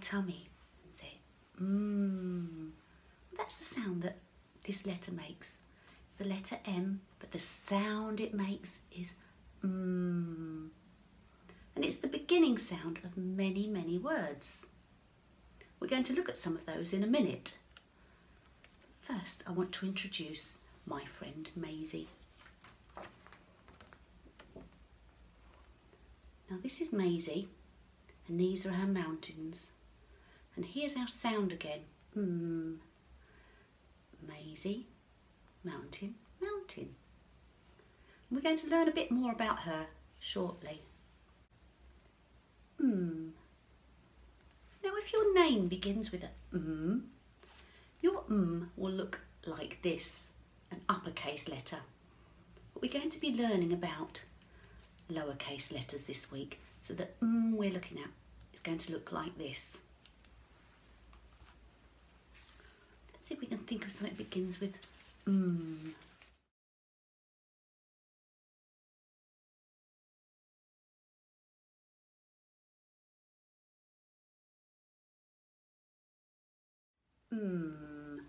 tummy. Say, mmm. That's the sound that this letter makes. It's the letter M, but the sound it makes is mmm. And it's the beginning sound of many, many words. We're going to look at some of those in a minute. First, I want to introduce my friend Maisie. Now this is Maisie and these are her mountains. And here's our sound again. Mm. Maisie, mountain, mountain. we're going to learn a bit more about her shortly. Mm. Now if your name begins with a mm, your mm will look like this, an uppercase letter. But we're going to be learning about lowercase letters this week. So the mm we're looking at is going to look like this. Let's see if we can think of something that begins with mm. Mm.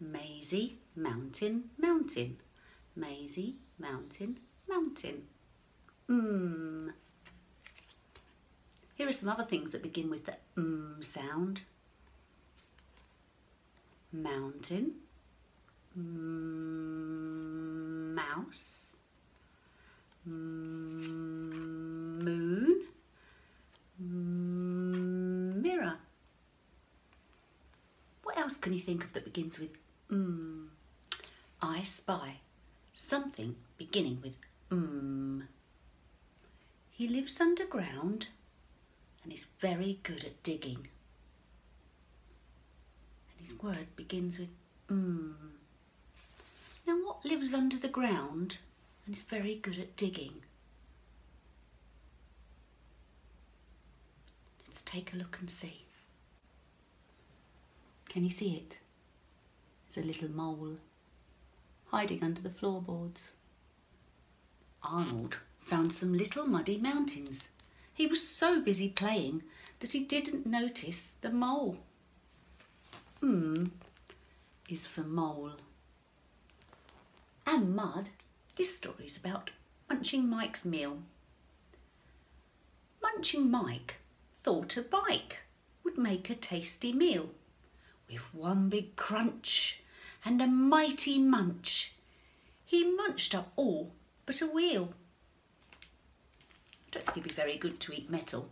Maisie, mountain, mountain. Maisie, mountain, mountain. Mmm. Here are some other things that begin with the mmm sound. Mountain, mouse, moon, mirror. What else can you think of that begins with mm? I spy something beginning with mm. He lives underground and is very good at digging. Word begins with mm. Now what lives under the ground and is very good at digging? Let's take a look and see. Can you see it? It's a little mole hiding under the floorboards. Arnold found some little muddy mountains. He was so busy playing that he didn't notice the mole. Hmm is for mole. And mud, this story is about Munching Mike's meal. Munching Mike thought a bike would make a tasty meal. With one big crunch and a mighty munch, he munched up all but a wheel. I don't think it'd be very good to eat metal,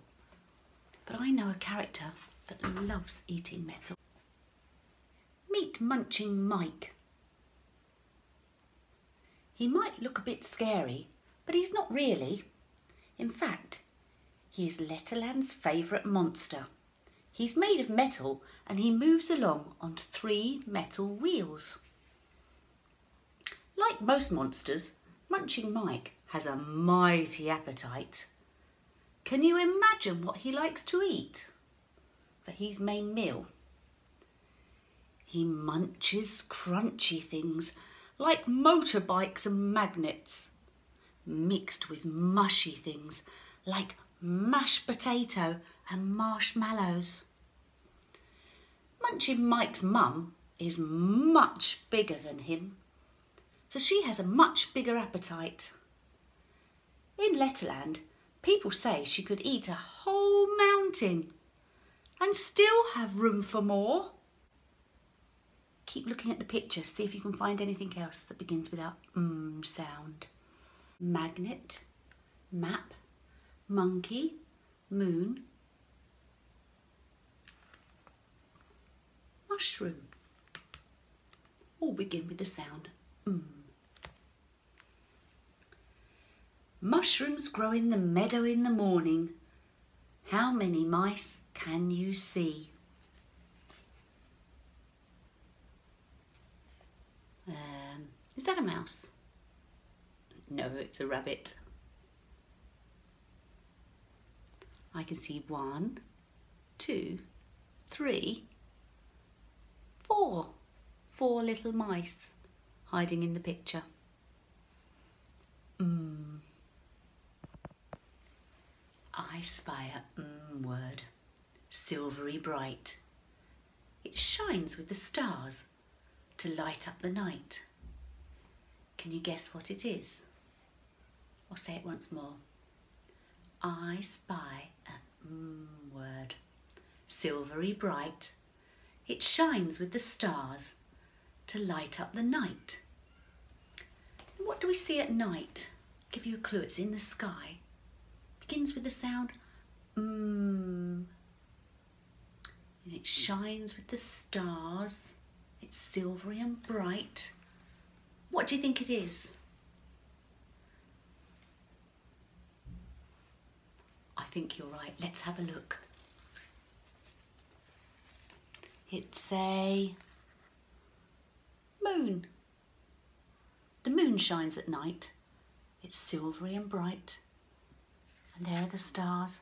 but I know a character that loves eating metal. Munching Mike. He might look a bit scary, but he's not really. In fact, he is Letterland's favourite monster. He's made of metal and he moves along on three metal wheels. Like most monsters, Munching Mike has a mighty appetite. Can you imagine what he likes to eat for his main meal? He munches crunchy things like motorbikes and magnets, mixed with mushy things like mashed potato and marshmallows. Munching Mike's mum is much bigger than him so she has a much bigger appetite. In Letterland, people say she could eat a whole mountain and still have room for more. Keep looking at the picture, see if you can find anything else that begins with our mm sound. Magnet, map, monkey, moon, mushroom. All begin with the sound mm. Mushrooms grow in the meadow in the morning. How many mice can you see? Um, is that a mouse? No, it's a rabbit. I can see one, two, three, four. Four little mice hiding in the picture. I spy a mm word. silvery bright. It shines with the stars to light up the night. Can you guess what it is? Or say it once more. I spy a mm word, silvery bright. It shines with the stars to light up the night. What do we see at night? Give you a clue, it's in the sky. It Begins with the sound mmm. And it shines with the stars. It's silvery and bright. What do you think it is? I think you're right. Let's have a look. It's a moon. The moon shines at night. It's silvery and bright. And there are the stars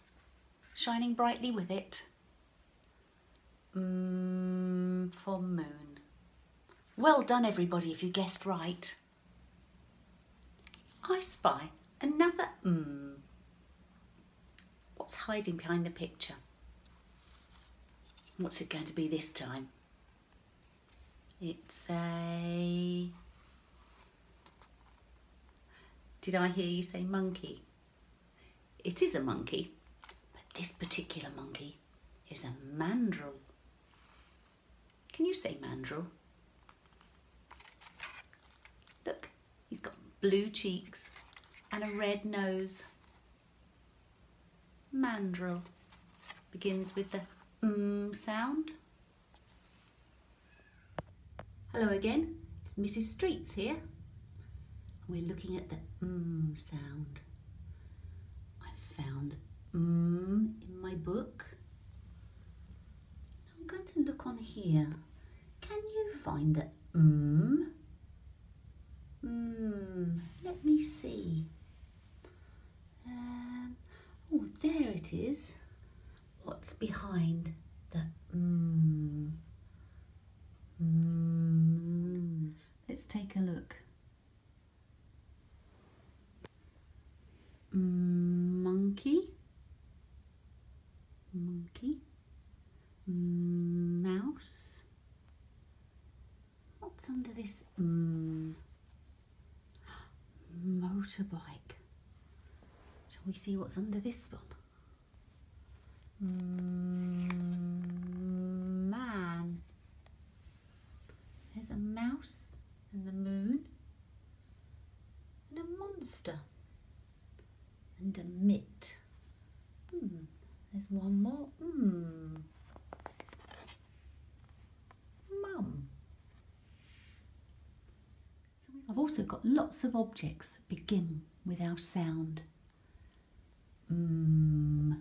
shining brightly with it. Mmm for moon. Well done everybody if you guessed right. I spy another mmm. What's hiding behind the picture? What's it going to be this time? It's a... Did I hear you say monkey? It is a monkey, but this particular monkey is a mandrill. Can you say mandrill? Look, he's got blue cheeks and a red nose. Mandrill begins with the mm sound. Hello again, it's Mrs Streets here. We're looking at the mm sound. I found mm in my book. I'm going to look on here. Can you find the mm? Mm, let me see. Um, oh, there it is. What's behind the mm? Mm. Let's take a look. Mm, monkey, monkey, mm, mouse. What's under this? Mm, motorbike. Shall we see what's under this one? Mm, man. There's a mouse and the moon and a monster and a mitt. Hmm. There's one more. Hmm. Mum. So I've also got lots of objects that begin with our sound. Mmm.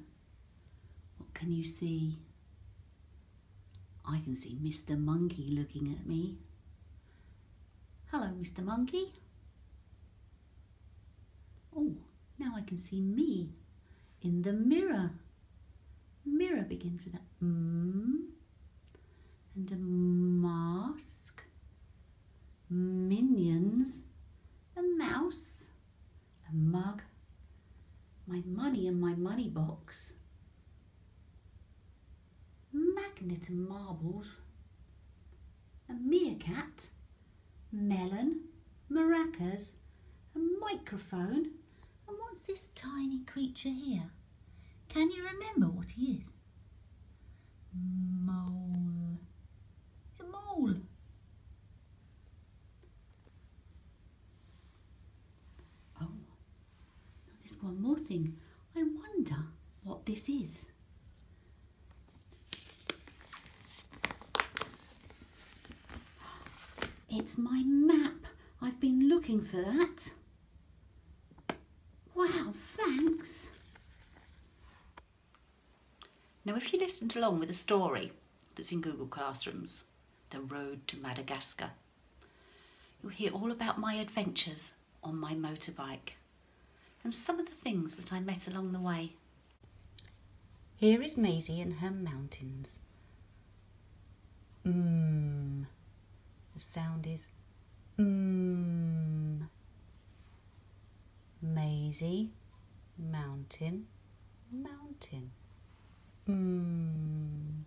What can you see? I can see Mr. Monkey looking at me. Hello, Mr. Monkey. Oh, now I can see me in the mirror. Mirror begins with a mm and a minions, a mouse, a mug, my money and my money box, magnet and marbles, a meerkat, melon, maracas, a microphone, and what's this tiny creature here? Can you remember what he is? Mole. It's a mole. Oh, there's one more thing. I wonder what this is. It's my map. I've been looking for that. Wow, thanks. Now, if you listened along with the story that's in Google Classrooms, The Road to Madagascar, you'll hear all about my adventures on my motorbike and some of the things that I met along the way. Here is Maisie and her mountains. Mmm. The sound is mmm. Maisie, mountain, mountain. Mmm.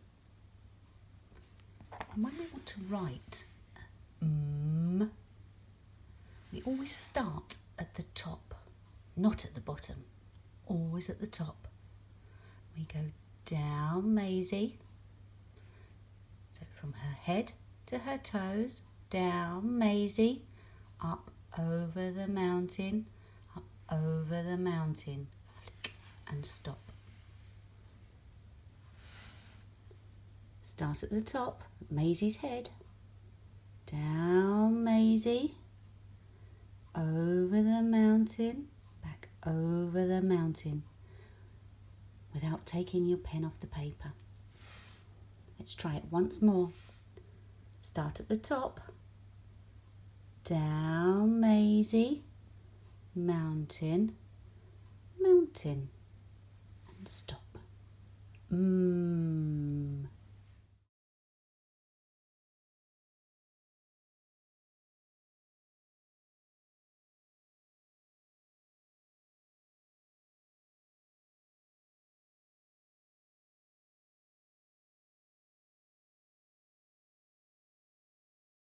And when we want to write mmm, we always start at the top, not at the bottom, always at the top. We go down Maisie, so from her head to her toes, down Maisie, up over the mountain, up over the mountain, flick and stop. Start at the top, Maisie's head, down Maisie, over the mountain, over the mountain, without taking your pen off the paper. Let's try it once more. Start at the top, down Maisie, mountain, mountain, and stop.